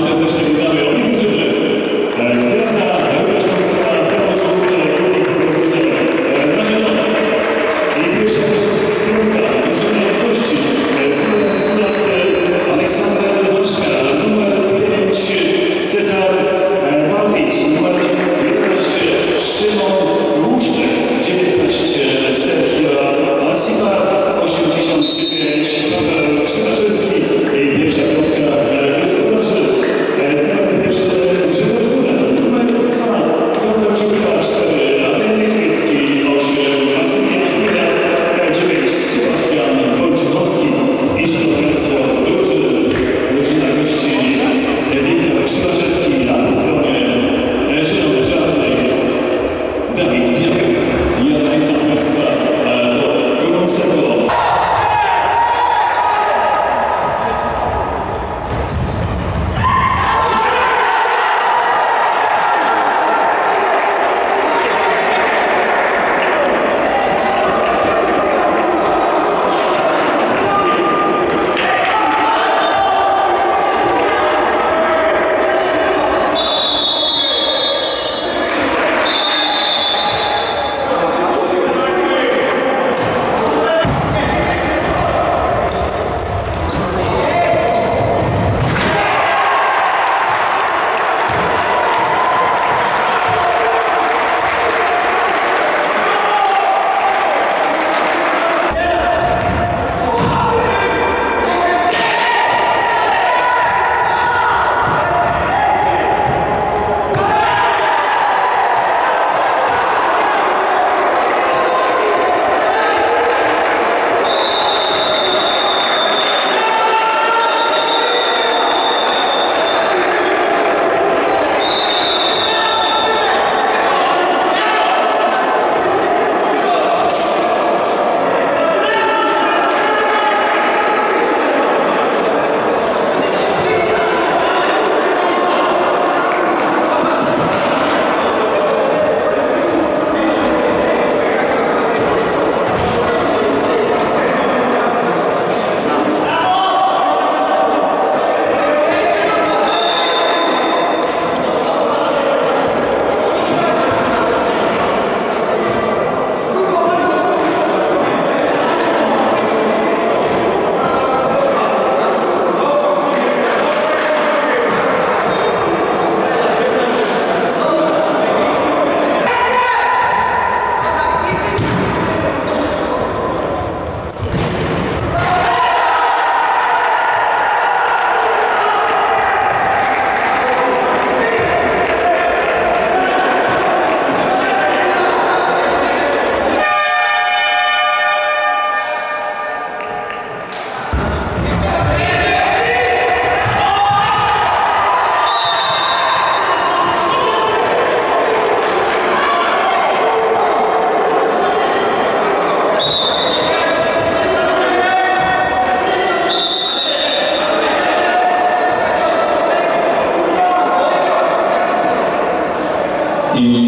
serdecznie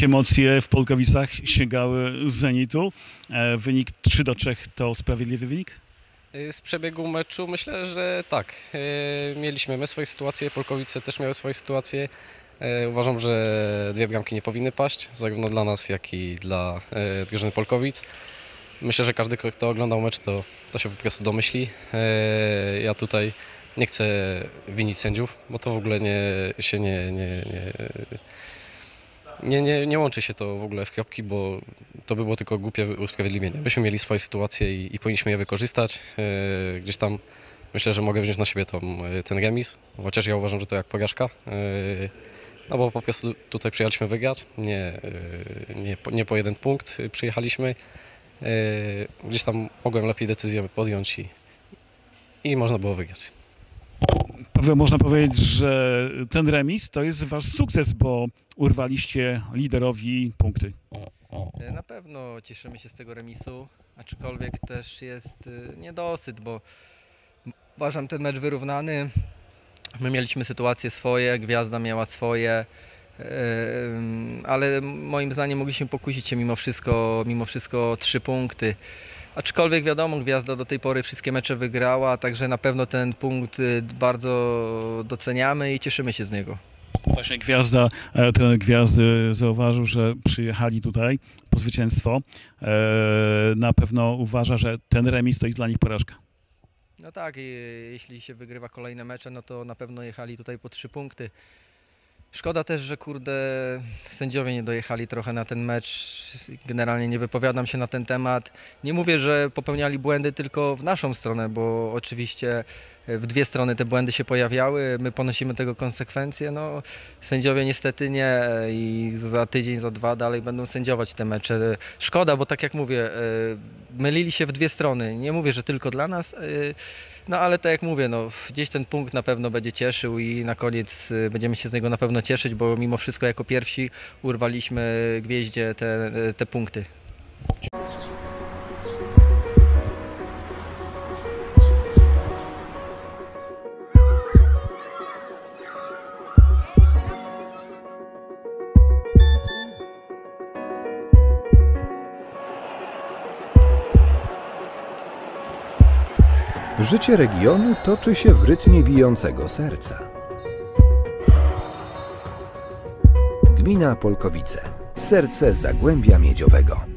Dziś emocje w Polkowicach sięgały Zenitu. E, Wynik 3 do 3 to sprawiedliwy wynik? Y, Z przebiegu meczu myślę, że tak. Y, Mieliśmy my swoje sytuacje, Polkowice też miały swoje sytuacje. Uważam, że dwie bramki nie powinny paść, zarówno dla nas, jak i dla drużyny Polkowic. Myślę, że każdy, kto oglądał mecz, to, to się po prostu domyśli. Ja tutaj nie chcę winić sędziów, bo to w ogóle nie, się nie, nie, nie, nie, nie, nie łączy się to w ogóle w kropki, bo to by było tylko głupie usprawiedliwienie. Myśmy mieli swoje sytuacje i, i powinniśmy je wykorzystać. E, gdzieś tam myślę, że mogę wziąć na siebie e, ten remis, chociaż ja uważam, że to jak porażka. E, no bo po prostu tutaj przyjechaliśmy wygrać, nie, nie, po- nie po jeden punkt przyjechaliśmy. Gdzieś tam mogłem lepiej decyzję podjąć i, i można było wygrać. Można powiedzieć, że ten remis to jest wasz sukces, bo urwaliście liderowi punkty. E, Na pewno cieszymy się z tego remisu, aczkolwiek też jest y, niedosyt, bo uważam ten mecz wyrównany. My mieliśmy sytuacje swoje, Gwiazda miała swoje, em, ale moim zdaniem mogliśmy pokusić się mimo wszystko, mimo wszystko trzy punkty. Aczkolwiek wiadomo, Gwiazda do tej pory wszystkie mecze wygrała, także na pewno ten punkt y, bardzo doceniamy i cieszymy się z niego. Właśnie Gwiazda, e, trener Gwiazdy zauważył, że przyjechali tutaj po zwycięstwo. E, Na pewno uważa, że ten remis to jest dla nich porażka. No tak, jeśli się wygrywa kolejne mecze, no to na pewno jechali tutaj po trzy punkty. Szkoda też, że kurde sędziowie nie dojechali trochę na ten mecz. Generalnie nie wypowiadam się na ten temat. Nie mówię, że popełniali błędy tylko w naszą stronę, bo oczywiście w dwie strony te błędy się pojawiały. My ponosimy tego konsekwencje. No, sędziowie niestety nie i za tydzień, za dwa dalej będą sędziować te mecze. Szkoda, bo tak jak mówię, e, mylili się w dwie strony. Nie mówię, że tylko dla nas. e, no ale tak jak mówię, no, gdzieś ten punkt na pewno będzie cieszył i na koniec y, będziemy się z niego na pewno cieszyć, bo mimo wszystko jako pierwsi urwaliśmy gwieździe te, te punkty. Życie regionu toczy się w rytmie bijącego serca. Gmina Polkowice. Serce Zagłębia Miedziowego.